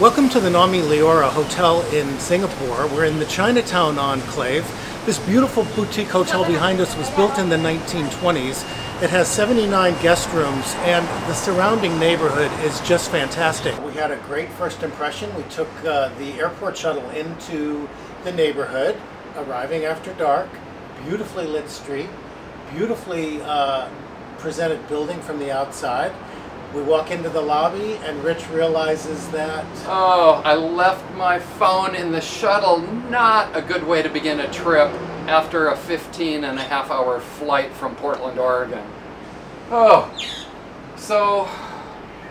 Welcome to the Naumi Liora Hotel in Singapore. We're in the Chinatown Enclave. This beautiful boutique hotel behind us was built in the 1920s. It has 79 guest rooms and the surrounding neighborhood is just fantastic. We had a great first impression. We took uh, the airport shuttle into the neighborhood, arriving after dark, beautifully lit street, beautifully uh, presented building from the outside. We walk into the lobby and Rich realizes that Oh, I left my phone in the shuttle. Not a good way to begin a trip after a 15 and a half hour flight from Portland, Oregon. Oh, so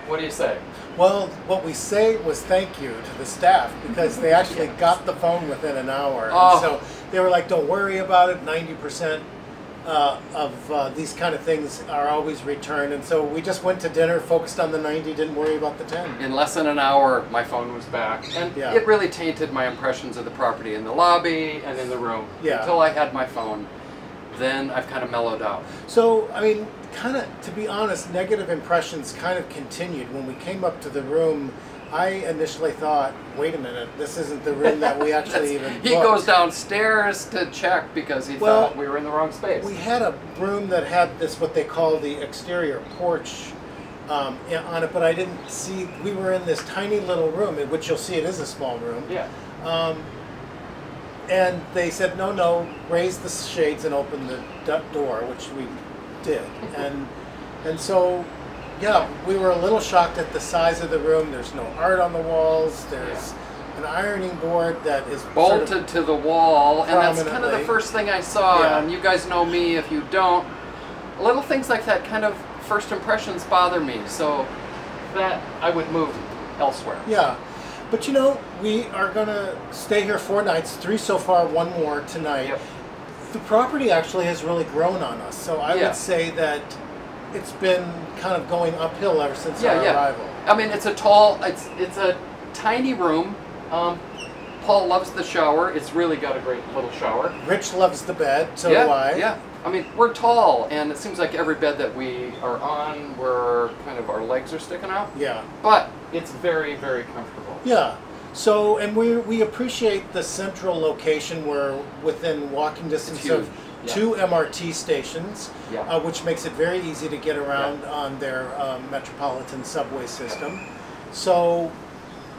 what do you say? Well, what we say was thank you to the staff because they actually got the phone within an hour. Oh. So they were like, don't worry about it. 90% uh, of uh, these kind of things are always returned. And so we just went to dinner, focused on the 90, didn't worry about the 10. In less than an hour, my phone was back. And Yeah. it really tainted my impressions of the property in the lobby and in the room. Yeah. Until I had my phone. Then I've kind of mellowed out. So, I mean, kind of, to be honest, negative impressions kind of continued. When we came up to the room, I initially thought, wait a minute, this isn't the room that we actually even He goes downstairs to check because he Well, thought we were in the wrong space. We had a room that had this, what they call the exterior porch um, on it, but I didn't see, we were in this tiny little room, in which you'll see it is a small room. yeah. Um, and they said, no, no, raise the shades and open the door, which we did. And, and so, yeah, we were a little shocked at the size of the room. There's no art on the walls. There's an ironing board that is sort bolted of- to the wall, and that's kind of the first thing I saw. Yeah. And you guys know me if you don't. Little things like that kind of first impressions bother me, so that I would move elsewhere. Yeah, but you know, we are gonna stay here four nights, three so far, one more tonight. Yep. The property actually has really grown on us, so I Yeah. would say that it's been kind of going uphill ever since Yeah, our yeah. arrival. I mean, it's a tall, it's it's a tiny room. Um, Paul loves the shower. It's really got a great little shower. Rich loves the bed, so yeah, do I. yeah. I mean, we're tall, and it seems like every bed that we are on, we're kind of our legs are sticking out. Yeah. But it's very, very comfortable. Yeah. So, and we we appreciate the central location. We're within walking distance of yeah. two MRT stations, Yeah. uh, which makes it very easy to get around on their um, metropolitan subway system. So,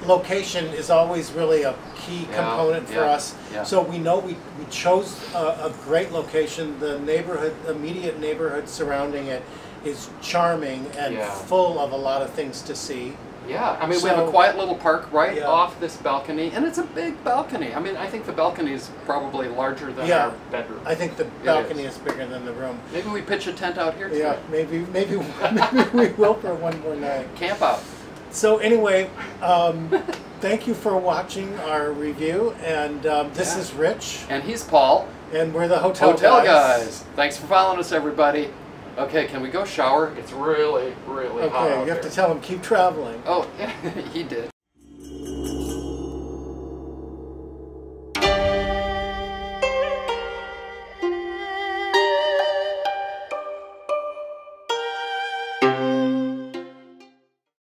location is always really a key Yeah, component for yeah, us. yeah. So we know we, we chose a, a great location. The neighborhood, immediate neighborhood surrounding it, is charming and Yeah. full of a lot of things to see. Yeah, I mean, we have a quiet little park right Yeah. off this balcony, and it's a big balcony. I mean, I think the balcony is probably larger than Yeah. our bedroom. I think the balcony is. bigger than the room. Maybe we pitch a tent out here too. Yeah, maybe maybe maybe we will for one more night. Camp out. So anyway, um, thank you for watching our review, and um, this Yeah. is Rich, And he's Paul, and we're the hotel, Hotel guys. Thanks for following us, everybody. Okay, can we go shower? It's really, really hot Okay, you have to tell him keep traveling. Oh, he did.